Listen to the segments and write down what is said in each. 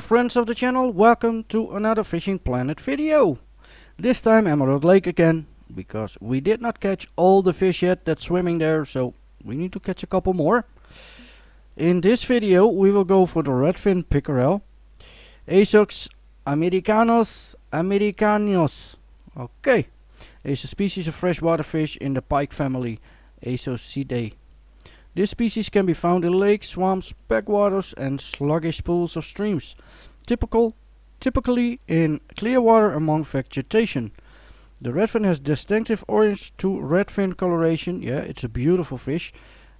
friends of the channel, welcome to another Fishing Planet video. This time Emerald Lake again, because we did not catch all the fish yet that's swimming there, so we need to catch a couple more. In this video we will go for the redfin pickerel, Esox americanus americanus. Okay, it's a species of freshwater fish in the pike family, Esocidae. This species can be found in lakes, swamps, backwaters and sluggish pools of streams, typical, typically in clear water among vegetation. The redfin has distinctive orange to redfin coloration, yeah, it's a beautiful fish,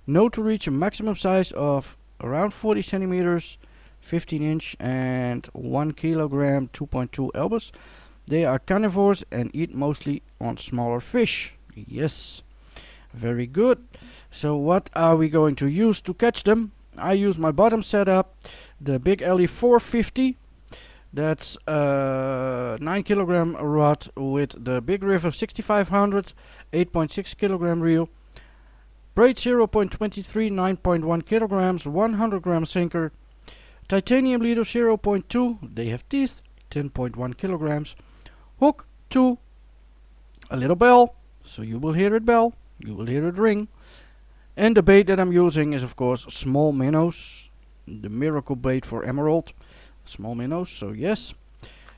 known to reach a maximum size of around 40 centimeters, 15 inch and 1 kilogram 2.2 elbers. They are carnivores and eat mostly on smaller fish. Yes, very good. So what are we going to use to catch them? I use my bottom setup, the Big Ellie 450. That's a 9 kilogram rod with the Big River 6500 8.6 kilogram reel. Braid 0.23 9.1 kilograms 100 gram sinker. Titanium leader 0.2 they have teeth 10.1 kilograms. Hook 2 a little bell so you will hear it bell you will hear it ring and the bait that I'm using is of course small minnows. The miracle bait for emerald. Small minnows, so yes.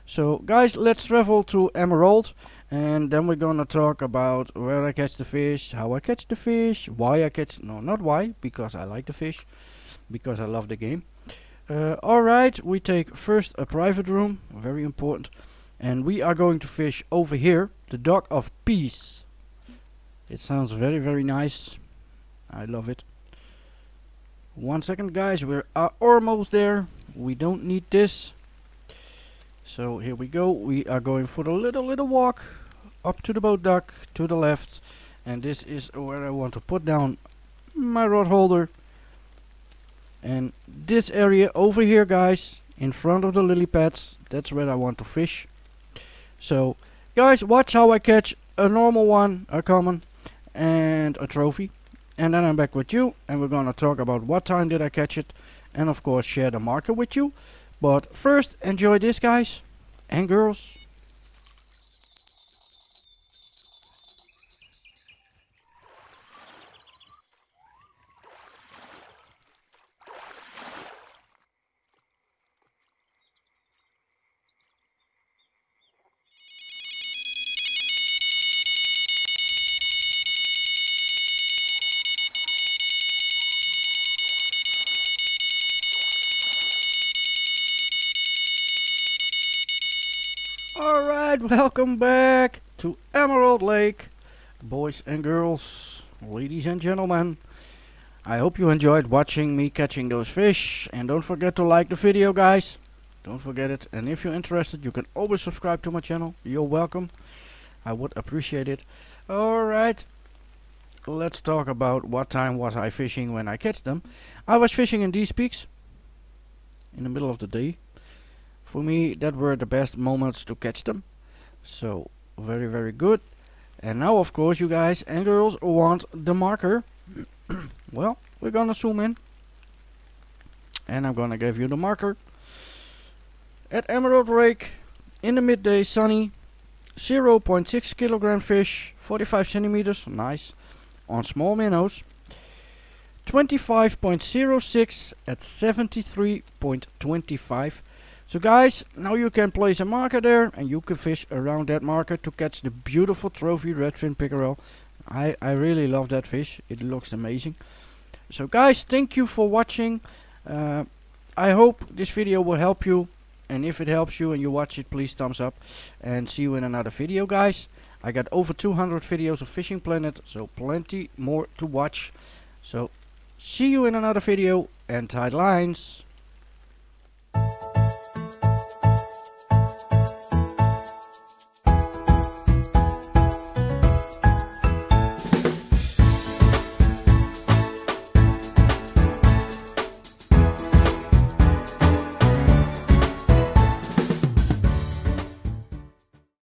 So guys, let's travel to Emerald. And then we're gonna talk about where I catch the fish, how I catch the fish, why I catch, no not why, because I like the fish, because I love the game. Uh, Alright, we take first a private room, very important. And we are going to fish over here, the Dock of Peace. It sounds very very nice. I love it. One second guys, we're uh, almost there. We don't need this. So here we go. We are going for the little little walk up to the boat dock to the left. And this is where I want to put down my rod holder. And this area over here guys, in front of the lily pads, that's where I want to fish. So guys, watch how I catch a normal one, a common, and a trophy and then I'm back with you and we're gonna talk about what time did I catch it and of course share the marker with you. But first enjoy this guys and girls Alright, welcome back to Emerald Lake, boys and girls, ladies and gentlemen. I hope you enjoyed watching me catching those fish, and don't forget to like the video guys. Don't forget it, and if you're interested, you can always subscribe to my channel. You're welcome. I would appreciate it. Alright, let's talk about what time was I fishing when I catch them. I was fishing in these peaks, in the middle of the day for me that were the best moments to catch them. So very very good. And now of course you guys and girls want the marker. Well we're gonna zoom in. And I'm gonna give you the marker. At Emerald Lake in the midday sunny 0.6 kilogram fish 45 centimeters nice on small minnows 25.06 at 73.25 so guys, now you can place a marker there and you can fish around that marker to catch the beautiful trophy redfin pickerel. I, I really love that fish, it looks amazing. So guys, thank you for watching. Uh, I hope this video will help you. And if it helps you and you watch it, please thumbs up. And see you in another video guys. I got over 200 videos of Fishing Planet, so plenty more to watch. So see you in another video and tight lines.